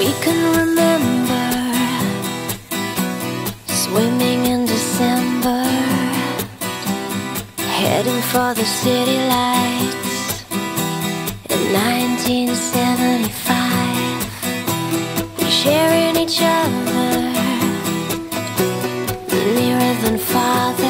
we can remember Swimming in December Heading for the city lights In 1975 We sharing each other Nearer than father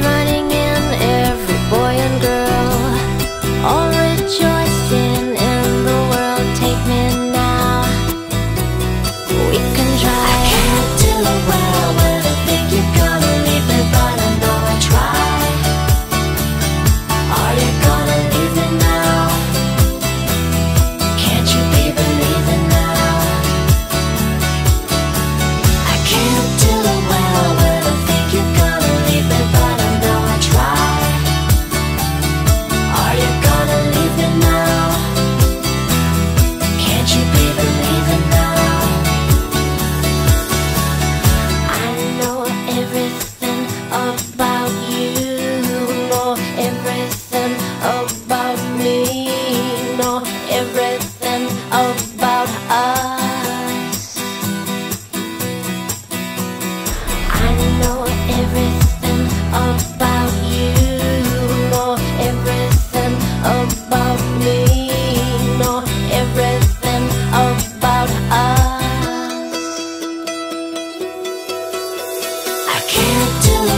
running can't do it.